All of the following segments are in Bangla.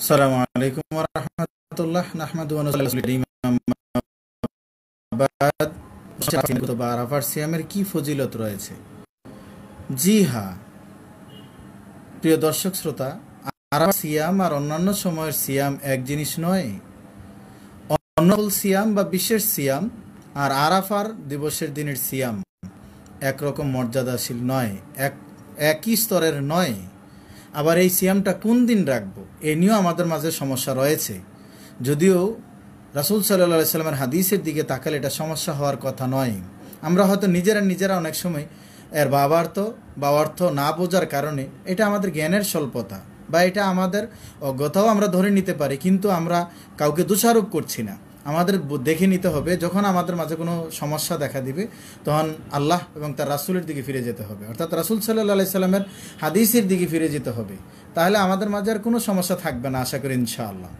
আসসালামু আলাইকুম ওয়া রাহমাতুল্লাহ, নাহমাদু ওয়া নুসাল্লি আলা আরাফার সিয়ামের কি জি হ্যাঁ প্রিয় দর্শক শ্রোতা, আরাফার সিয়াম আর অন্যান্য সময়ের সিয়াম এক জিনিস নয়। অন্য সিয়াম বা বিশেষ সিয়াম আর আরাফার দিবসের দিনের সিয়াম একরকম মর্যাদাশীল নয়, এক, একই স্তরের নয়। আবার এই সিয়ামটা কোন দিন রাখব? এ নিয়েও আমাদের মাঝে সমস্যা রয়েছে। যদিও রাসুল সাল্লা সাল্লামের হাদিসের দিকে তাকালে এটা সমস্যা হওয়ার কথা নয়। আমরা হয়তো নিজেরা নিজেরা অনেক সময় এর বাবার্থ বা অর্থ না বোঝার কারণে এটা আমাদের জ্ঞানের স্বল্পতা বা এটা আমাদের অজ্ঞতাও আমরা ধরে নিতে পারি, কিন্তু আমরা কাউকে দোষারোপ করছি না। আমাদের দেখে নিতে হবে, যখন আমাদের মাঝে কোনো সমস্যা দেখা দিবে, তখন আল্লাহ এবং তার রাসুলের দিকে ফিরে যেতে হবে। অর্থাৎ রাসুল সাল্লাহ সাল্লামের হাদিসের দিকে ফিরে যেতে হবে। তাহলে আমাদের মাঝে আর কোনো সমস্যা থাকবে না, আশা করি ইনশাআল্লাহ।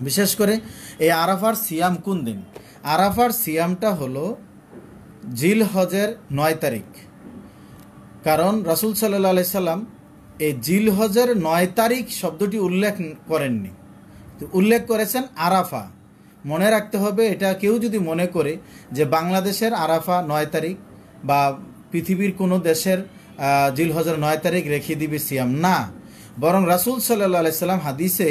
বিশেষ করে এই আরাফার সিয়াম কোন দিন? আরাফার সিয়ামটা হলো জিল হজের নয় তারিখ। কারণ রাসুল সাল্লাহ সাল্লাম এই জিল হজের নয় তারিখ শব্দটি উল্লেখ করেননি। উল্লেখ করেছেন আরাফা। মনে রাখতে হবে, এটা কেউ যদি মনে করে যে বাংলাদেশের আরাফা নয় তারিখ বা পৃথিবীর কোনো দেশের জিল হজর নয় তারিখ রেখে দিবে সিয়াম, না। বরং রাসুল সাল্লাহ আলাইসাল্লাম হাদিসে,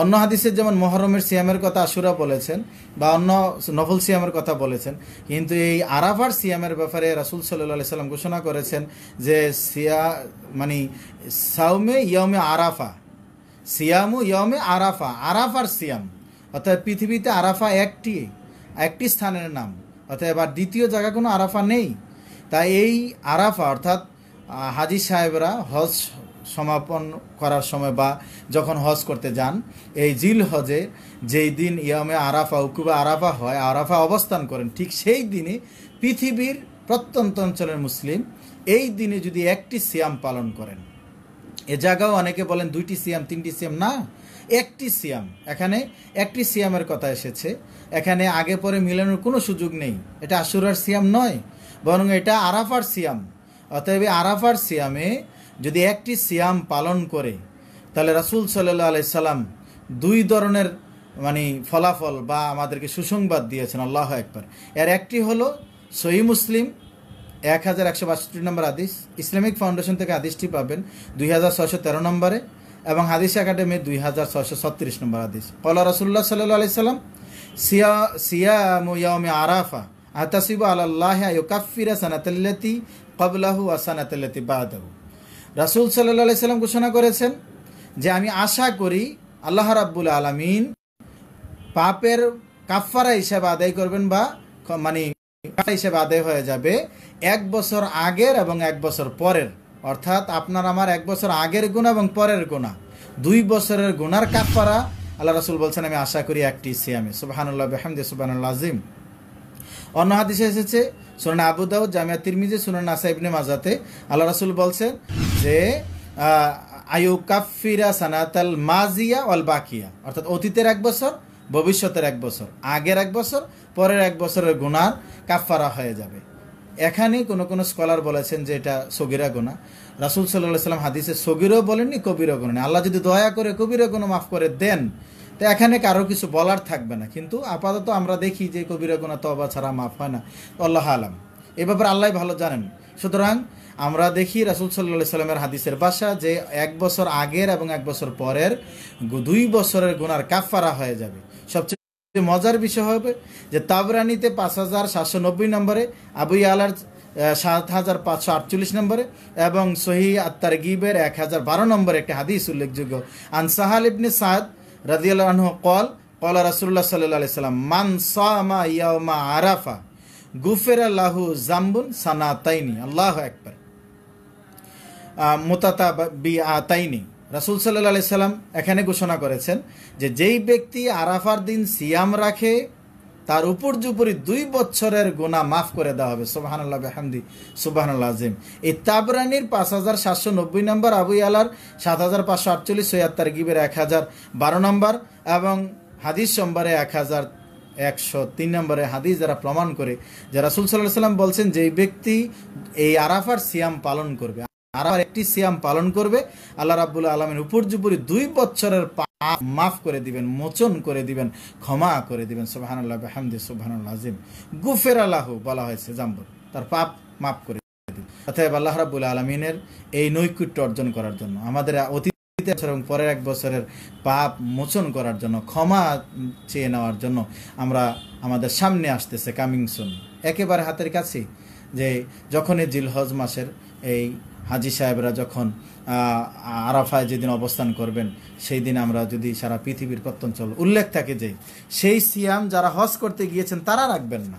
অন্য হাদিসের যেমন মহরমের সিয়ামের কথা আশুরা বলেছেন বা অন্য নফল সিয়ামের কথা বলেছেন, কিন্তু এই আরাফার সিয়ামের ব্যাপারে রাসুল সাল্লাহ সাল্লাম ঘোষণা করেছেন যে সিয়া মানে সাউমে ইয়মে আরাফা, সিয়ামু ইয়মে আরাফা, আরাফার সিয়াম। অর্থাৎ পৃথিবীতে আরাফা একটি একটি স্থানের নাম। অর্থাৎ আর দ্বিতীয় জায়গা কোনো আরাফা নেই। তাই এই আরাফা, অর্থাৎ হাজি সাহেবরা হজ সমাপন করার সময় বা যখন হজ করতে যান, এই জিল হজে যেই দিন ইয়ামে আরাফা, উকুবা আরাফা হয়, আরাফা অবস্থান করেন, ঠিক সেই দিনে পৃথিবীর প্রত্যন্ত অঞ্চলের মুসলিম এই দিনে যদি একটি সিয়াম পালন করেন। এ জায়গাও অনেকে বলেন দুইটি সিয়াম, তিনটি সিয়াম, না। একটি সিয়াম। এখানে একটি সিয়ামের কথা এসেছে। এখানে আগে পরে মিলানোর কোনো সুযোগ নেই। এটা আশুরার সিয়াম নয়, বরং এটা আরাফার সিয়াম। অতএব আরাফার সিয়ামে যদি একটি সিয়াম পালন করে, তাহলে রাসুল সাল্লাহ আলাইসাল্লাম দুই ধরনের মানে ফলাফল বা আমাদেরকে সুসংবাদ দিয়েছেন, আল্লাহ একবার এর একটি হলো সহি মুসলিম, এক হাজার একশো বাষট্টি নম্বর আদিস ইসলামিক ফাউন্ডেশন থেকে আদিসটি পাবেন দুই হাজার ছশো তেরো নম্বরে। এবং হাদিস একাডেমি দুই হাজার ছয়শো ছত্রিশ নম্বর হাদিস। কলা রসুল্লাহ সাল্লাহ আলি সাল্লাম, সিয়া, সিয়ামে আরাফা, আতাসিব আল্লাহ ইউকাফিরা সানাতাল্লাতি কবলাহু আসানাতাল্লাতি বাদাহু। রাসুল সাল্লাহ আলি সাল্লাম ঘোষণা করেছেন যে, আমি আশা করি আল্লাহ রাব্বুল আলমিন পাপের কাফারা হিসাবে আদায় করবেন বা মানে হিসেবে আদায় হয়ে যাবে এক বছর আগের এবং এক বছর পরের। অর্থাৎ আপনার আমার এক বছর আগের গুণা এবং পরের গুণা। দুই বছরের গুনার কাফারা আল্লাহ রাসুল বলছেন, আমি আশা করি একটি সিয়ামে। সুবাহানুল্লাহ, বেহামদি, সুবাহানুল্লাহ, আজিম। অন্য হাদিসে এসেছে, সুনান আবু দাউদ, জামিয়া তিরমিজে, সুনান নাসা ইবনে মাজাতে। আল্লাহ রাসুল বলছেন যে আয়ু কাফিরা সানাতাল মাজিয়া অল বাকিয়া। অর্থাৎ অতীতের এক বছর, ভবিষ্যতের এক বছর, আগের এক বছর, পরের এক বছরের গুনার কাফারা হয়ে যাবে। এখানে কোনো কোনো স্কলার বলেছেন যে এটা সগিরা গোনা রাসুল সাল্লাহ সাল্লাম হাদিসে সগিরও বলেননি, কবিরও গোনা আল্লাহ যদি দয়া করে কবিরা কোনো মাফ করে দেন, তো এখানে কারও কিছু বলার থাকবে না। কিন্তু আপাতত আমরা দেখি যে কবিরা গোনা তবা ছাড়া মাফ হয় না। আল্লাহ আলাম। এ ব্যাপারে আল্লাহ ভালো জানেন। সুতরাং আমরা দেখি রাসুল সাল্লাহ সাল্লামের হাদিসের বাসা যে এক বছর আগের এবং এক বছর পরের দুই বছরের গুনার কাফারা হয়ে যাবে। সবচেয়ে মজার বিষয় হবে যে তাবরানিতে পাঁচ হাজার সাতশো নব্বই নম্বরে আবুই আলার সাত হাজার পাঁচশো আটচল্লিশ নম্বরে এবং সহি আত্মার গিবের এক হাজার বারো নম্বরে একটি হাদিস উল্লেখযোগ্য। আন সাহাল ইবনে সাদ রাজিয়াল্লাহ কল কলা রাসুল্লাহ সাল্লাহ সাল্লাম, মান সামা ইয়ামা আরাফা, গুফের আল্লাহু জাম্বুন সানা তাইনি আল্লাহ একবার মোতাতা বি আতাইনি রাসুল সাল্লাহ সাল্লাম এখানে ঘোষণা করেছেন যে যেই ব্যক্তি আরাফার দিন সিয়াম রাখে, তার উপর জুপুরি দুই বছরের গোনা মাফ করে দেওয়া হবে। সুবাহান্লাহ বেহামদি সুবাহান্লাহ আজিম। এই তাবরানির পাঁচ হাজার সাতশো নব্বই নম্বর আবুই আলার সাত হাজার পাঁচশো আটচল্লিশ সৈয়াত্তার গিবের এক হাজার বারো নম্বর এবং হাদিস সোমবারে এক হাজার একশো তিন নম্বরে হাদিস যারা প্রমাণ করে, যে রাসুল সাল্লাহ সাল্লাম বলছেন যে ব্যক্তি এই আরাফার সিয়াম পালন করবে। আর একটি সিয়াম পালন করবে, আল্লাহ রাবুল্লাহ আলমের উপর জুপুরি দুই বছরের মাফ করে দিবেন, মোচন করে দিবেন, ক্ষমা করে দিবেন। সুবহানাল্লাহ, বিহামদি, সুবহানাল্লাহ, আজিম। গুফের আল্লাহ বলা হয়েছে, জাম্বুর। তার পাপ মাফ করে দিবেন। অতএব আল্লাহ রাব্বুল আলামিনের এই নৈকুট্য অর্জন করার জন্য, আমাদের অতীত এবং পরের এক বছরের পাপ মোচন করার জন্য, ক্ষমা চেয়ে নেওয়ার জন্য আমরা আমাদের সামনে আসতেছে কামিং সুন একেবারে হাতের কাছে যে যখনই জিলহজ মাসের এই হাজি সাহেবরা যখন আরাফায় যেদিন অবস্থান করবেন সেই দিন আমরা যদি সারা পৃথিবীর প্রত্যঞ্চল উল্লেখ থাকে যে, সেই সিয়াম যারা হজ করতে গিয়েছেন তারা রাখবেন না।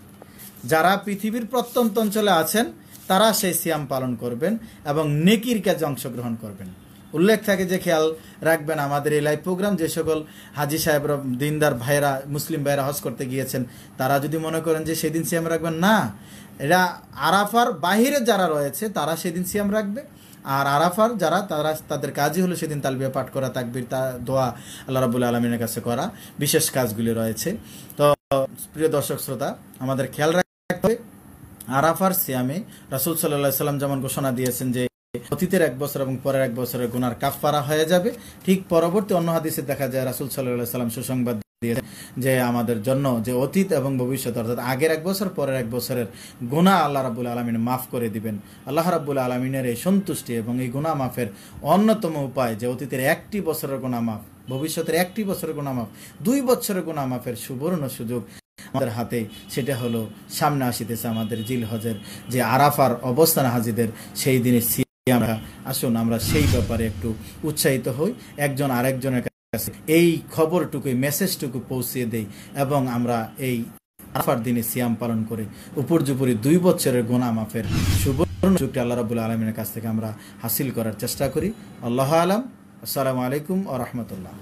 যারা পৃথিবীর প্রত্যন্ত অঞ্চলে আছেন, তারা সেই সিয়াম পালন করবেন এবং নেকির কাজে অংশগ্রহণ করবেন। উল্লেখ থাকে যে খেয়াল রাখবেন, আমাদের এই লাইভ প্রোগ্রাম যে সকল হাজি সাহেবরা, দিনদার ভাইরা মুসলিম ভাইরা হজ করতে গিয়েছেন, তারা যদি মনে করেন যে সেদিন সিয়াম রাখবেন, না। এরা আরাফার বাহিরে যারা রয়েছে, তারা সেদিন সিয়াম রাখবে। আর আরাফার যারা, তারা তাদের কাজই হলো সেদিন তালবিয়া পাঠ করা, তাকবির, তা দোয়া আল্লাহ রাবুল আলমিনের কাছে করা, বিশেষ কাজগুলি রয়েছে। তো, প্রিয় দর্শক শ্রোতা, আমাদের খেয়াল রাখতে হবে, আরাফার সিয়ামে রাসুল সাল্লাহ সাল্লাম যেমন ঘোষণা দিয়েছেন যে অতীতের এক বছর এবং পরের এক বছরের গুনার কাফারা হয়ে যাবে। ঠিক পরবর্তী অন্য হাদিসে দেখা যায়, রাসুল সাল্লাহ সাল্লাম সুসংবাদ দিয়েছেন যে আমাদের জন্য যে অতীত এবং ভবিষ্যৎ, অর্থাৎ আগের এক বছর, পরের এক বছরের গুণা আল্লাহ রাবুল আলমিন মাফ করে দিবেন। আল্লাহ রাবুল আলমিনের এই সন্তুষ্টি এবং এই গুণা মাফের অন্যতম উপায় যে অতীতের একটি বছরের গুণা মাফ, ভবিষ্যতের একটি বছরের গুণা মাফ, দুই বছরের গুণা মাফের সুবর্ণ সুযোগ আমাদের হাতে, সেটা হলো সামনে আসিতেছে আমাদের জিল হজের যে আরাফার অবস্থান হাজিদের, সেই দিনে আমরা আসুন, আমরা সেই ব্যাপারে একটু উৎসাহিত হই। একজন আরেকজনের কাছে এই খবরটুকু মেসেজটুকু পৌঁছিয়ে দেই এবং আমরা এই আরাফার দিনে সিয়াম পালন করে। উপর্যুপরি দুই বছরের গোনা মাফের সুবর্ণ যুগটি আল্লাহ রাবুল আলমিনের কাছ থেকে আমরা হাসিল করার চেষ্টা করি। আল্লাহ আলাম। আসসালামু আলাইকুম ও রহমতুল্লাহ।